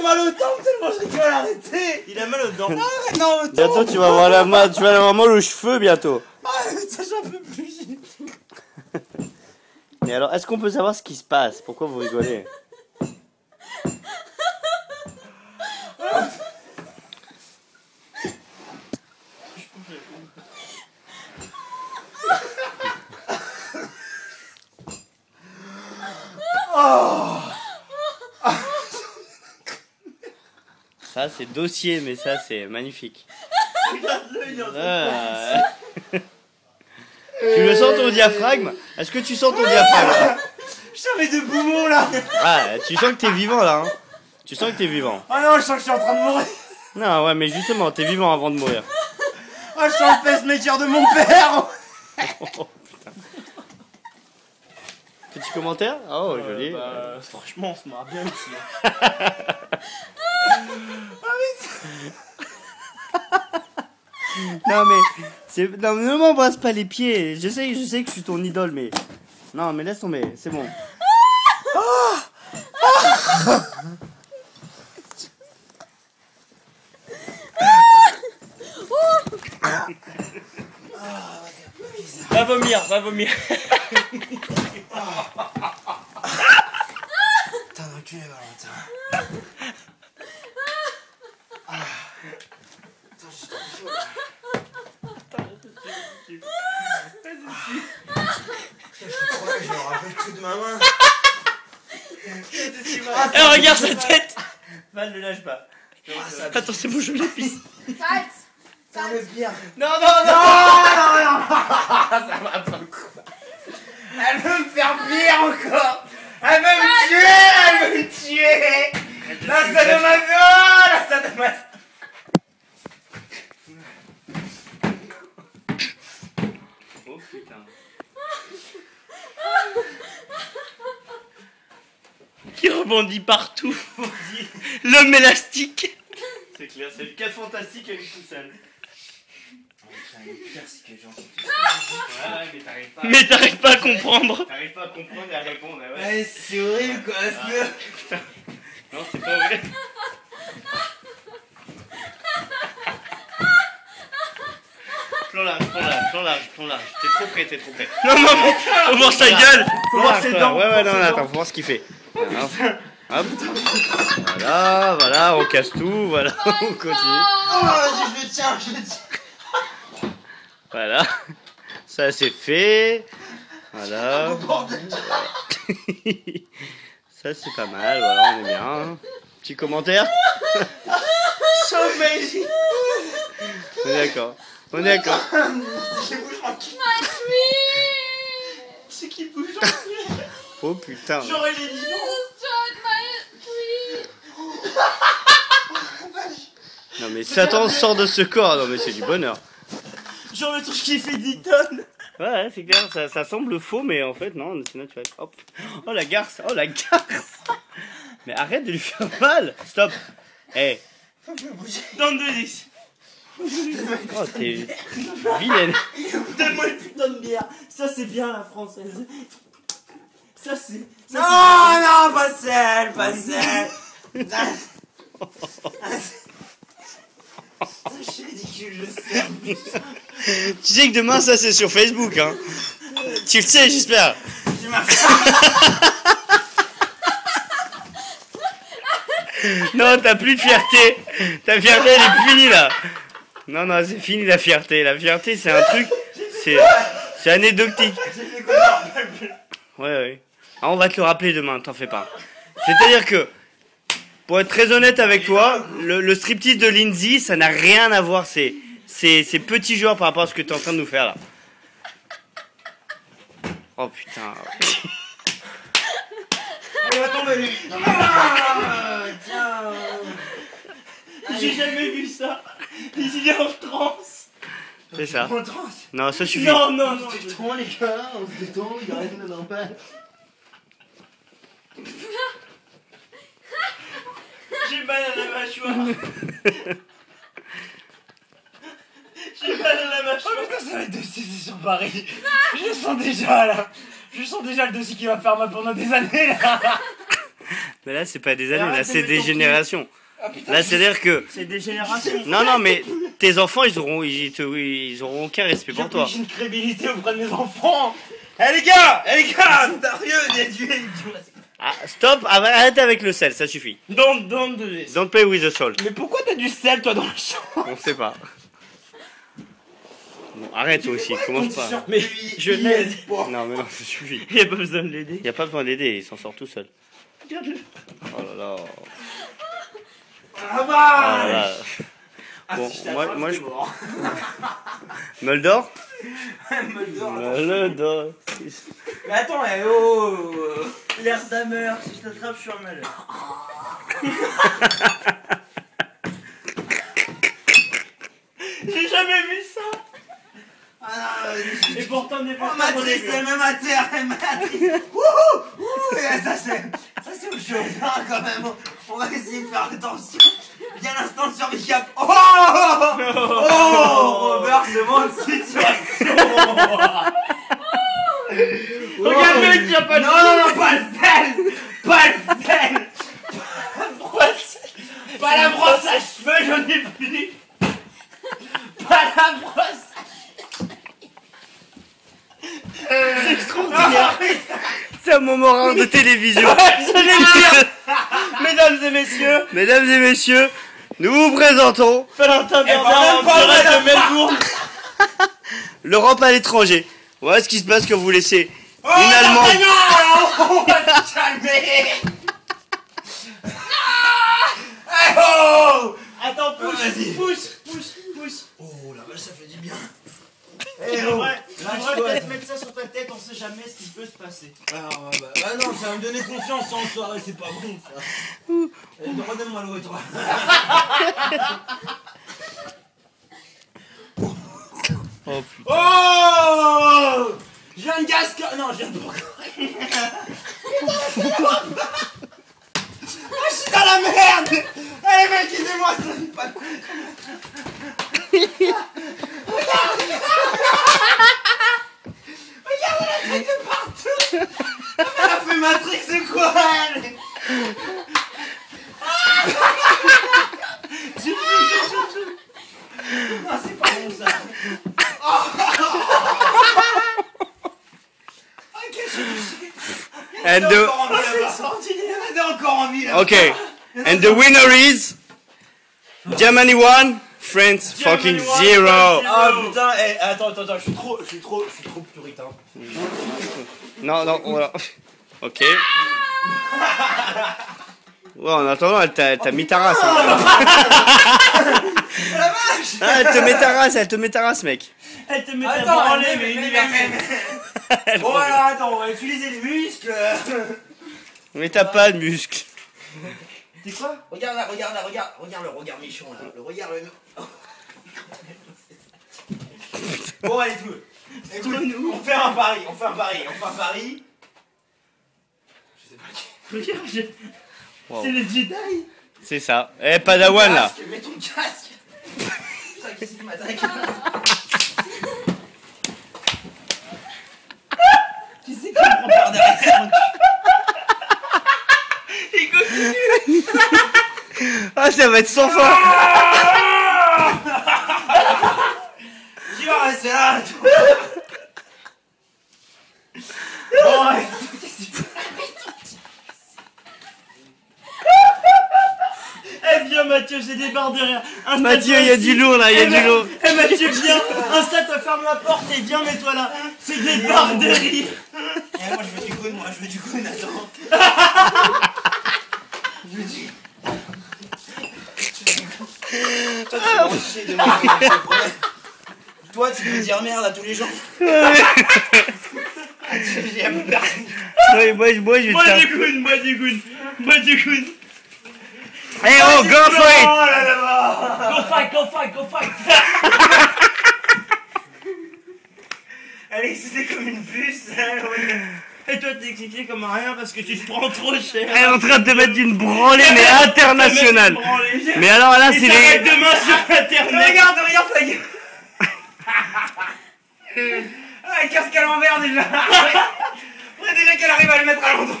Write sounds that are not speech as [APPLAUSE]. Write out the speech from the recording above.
J'ai mal aux dents tellement je rigole, arrêtez. Il a mal aux dents. Ah, non, aux dents Bientôt, tu vas avoir la main, tu vas avoir mal aux cheveux bientôt. Ah, ça, j'en peux plus. [LAUGHS] Mais alors, est-ce qu'on peut savoir ce qui se passe? Pourquoi vous rigolez? Ça, c'est dossier, mais ça, c'est magnifique. Regarde-le, il est en train de Ah. tu le sens ton diaphragme Est-ce que tu sens ton diaphragme [LAUGHS] Je mes deux poumons là Ah, tu sens que t'es vivant là. Hein tu sens que t'es vivant. Ah non, je sens que je suis en train de mourir Non, ouais, mais justement, t'es vivant avant de mourir. Ah, je sens le pacemaker de mon père [LAUGHS] Petit commentaire? Oh, joli. Bah, franchement, on se marre bien ici. [LAUGHS] Non, mais. c'est Non, mais ne m'embrasse pas les pieds. Je sais, je sais que je suis ton idole, mais. Non, mais laisse tomber, c'est bon. Va vomir, va vomir. Putain, d'enculé, Valentin. Ah. Trop chaud, là. Ah. Putain, je suis tout de ma main. Ah, Eh, regarde sa tête Val, ne lâche pas. Ah, Attends, c'est bon, je l'épice. Salt le pire. Non, non, non [LAUGHS] Ça va pas le coup. Elle veut me faire pire encore. Elle veut me tuer, elle veut me tuer. La sadomaso, la sadomaso. Rebondit partout. L'homme élastique. C'est clair, c'est le cas fantastique avec tout seul. Mais t'arrives pas. À comprendre. T'arrives pas à comprendre et à répondre, ouais. Ouais, c'est horrible quoi. c'est- Non, c'est pas vrai. Plan large, plan large, plan large, plan large. T'es trop près, t'es trop près. Non, non, mais faut voir sa gueule. Faut voir ses dents, Ouais, ouais, non, non, attends, faut voir ce qu'il fait. Voilà. Hop. Voilà, voilà, on casse tout, voilà, on continue. Oh, vas-y, je le tiens, je le tiens. Voilà. Ça, c'est fait. Voilà. Oh, bordel. Ça, c'est pas mal, voilà, on est bien. Petit commentaire So amazing. On est d'accord. On est d'accord. C'est bouge tranquille. My tree C'est qui bouge tranquille. Oh putain. J'aurais les tree Non mais Satan sort de ce corps. Non mais c'est du bonheur. Genre le truc qui fait 10 tonnes. Ouais, ouais, c'est clair, ça, ça semble faux, mais en fait, non, c'est naturel. Hop. Oh la garce, oh la garce. Mais arrête de lui faire mal. Stop. Eh, bouge. Donne 2 10. oh, t'es vilaine. Donne-moi une putain de bière. Ça, c'est bien la française. Ça, c'est. Non, non, pas celle, pas celle. [LAUGHS] C'est ridicule, je sais. Tu sais que demain, ça, c'est sur Facebook, hein. Tu le sais, j'espère. Tu m'as Non, t'as plus de fierté. Ta fierté, elle est finie, là. Non, non, c'est fini la fierté. La fierté, c'est un truc. C'est. C'est anecdotique. Ouais, ouais. Ah, on va te le rappeler demain, t'en fais pas. C'est-à-dire que, pour être très honnête avec toi, le, le striptease de Lindsay, ça n'a rien à voir. C'est, c'est, c'est petit joueur par rapport à ce que tu es en train de nous faire là. Oh putain. Il va tomber lui. Ah, tiens. J'ai jamais vu ça. Il est en transe. C'est ça. On transe. Non, ça suffit. Non, non, non. On se détend les gars, on se détend, il y a rien de normal. J'ai mal à la mâchoire. J'ai mal à la Oh mâchoire. putain, ça va être dossier sur Paris. Je sens déjà là. Je sens déjà le dossier qui va faire mal pendant des années là. Mais là, c'est pas des années, là, c'est des générations. Ah, putain, Là, c'est-à-dire que. C'est des générations. Non, non, mais tes enfants, ils auront, ils, te- ils auront aucun respect pour toi. J'ai une crédibilité auprès de mes enfants. Eh les gars Eh les gars Sérieux, il y a du... du- Ah, stop, arrête avec le sel, ça suffit. Don't, don't do this. Don't play with the salt. Mais pourquoi t'as du sel toi dans la chambre On sait pas. Bon, arrête toi aussi, commence pas. Mais je l'aide. Non, mais non, ça suffit. Il n'y a pas besoin de l'aider. Y a pas besoin d'aider, il s'en sort tout seul. Regarde-le. Oh là là. Ah Oh là bah là. Ah, Bon, si moi- moi, c'est je- mort. [LAUGHS] Muldor Muldor. Muldor. Mais attends, eh oh L'air d'ameur, si je t'attrape, je suis en malheur. [LAUGHS] J'ai jamais vu ça. Ah non, vas-y, Et pourtant, des Oh, fois, Matrice, c'est même à terre, Matrice Wouhou Wouhou Et Ça, c'est ça, c'est autre chose, hein, quand même. On va essayer de faire attention. Bien l'instant de survie Oh Oh [LAUGHS] Robert, c'est bon, situation [LAUGHS] Oh. pas de Non, non, non, pas le sel Pas le sel Pas la brosse à cheveux, j'en ai plus. Pas la brosse. C'est extraordinaire. C'est un moment rare de télévision. Mesdames et messieurs, Mesdames et messieurs, nous vous présentons Valentin Eh ben, Bernard pas de Melbourne. l'Europe à l'étranger. Voilà ce qui se passe quand vous laissez Oh, une Allemande. D'Artagnan, On va se calmer Eh oh Attends, pousse, Vas-y. pousse, pousse, pousse. Oh la vache, ça fait du bien Eh oh tu devrais Lâche-toi, peut-être mettre ça sur ta tête, on sait jamais ce qui peut se passer. Ah, bah, bah non, ça va me donner confiance en toi, c'est pas bon ça. Eh, Redonne-moi l'autre. [LAUGHS] Oh, Oh J'ai un gaz que... Non, un encore. Ah, je suis dans la merde Allez mec, aidez-moi, ça n'est pas cool. Regarde la truc de partout Elle a fait Matrix, c'est quoi elle Non, c'est pas bon ça Ok, je suis And the, okay, and the winner is Germany 1, France fucking Germany one, zero. Ah putain, eh, attends, attends, attends, je suis trop, je suis trop, je suis trop puritain. Non, non, voilà. Ok. [LAUGHS] Ouais, en attendant, elle t'a elle t'a mis ta race. hein. [LAUGHS] La vache Ah, elle te met ta race, elle te met ta race, mec. Elle te met Attends, branler, mais, mais. [LAUGHS] Bon alors attends, on va utiliser les muscles. [LAUGHS] Mais t'as pas de muscle. C'est quoi? Regarde là, regarde là, regarde, regarde le regard méchant là, le regard le. Bon allez tout. Écoute, on fait un pari, on fait un pari, on fait un pari. Je sais pas qui. Regarde, je- Wow. c'est les Jedi. C'est ça. Eh, Padawan là. Mets ton casque. Putain, qu'est-ce qui m'attaque Qui c'est qui me prend par derrière Il continue Ah, ça va être sans fin. Tu vas rester là toi. Bon, allez, qu'est-ce que tu Eh viens Mathieu, j'ai des barres de rire. Mathieu, il y a du lourd là, il y a Eh du ben- lourd. Eh Mathieu, viens. Insta, te ferme la porte et viens, mets-toi là. C'est des barres de rire. Eh, moi je veux du cône, moi je veux du cône, attends. je veux du. Toi tu vas chier de moi. Toi tu peux dire merde à tous les gens. [LAUGHS] Ah, tu- J'ai un peu personne. Moi, moi, je vais te Moi faire. du goût, moi du goût, moi du goût. Eh oh, go for it! Oh là là Go fight, go fight, go fight. Elle est excitée comme une puce. Et toi t'es excité comme un rien parce que tu te prends trop cher. Elle est en train de te mettre une branlée, mais internationale. Mais alors là, c'est les. demain sur [LAUGHS] internet. Regarde, regarde sa gueule. [LAUGHS] Ah, elle casque à l'envers déjà. Faudrait déjà qu'elle arrive à le mettre à l'endroit.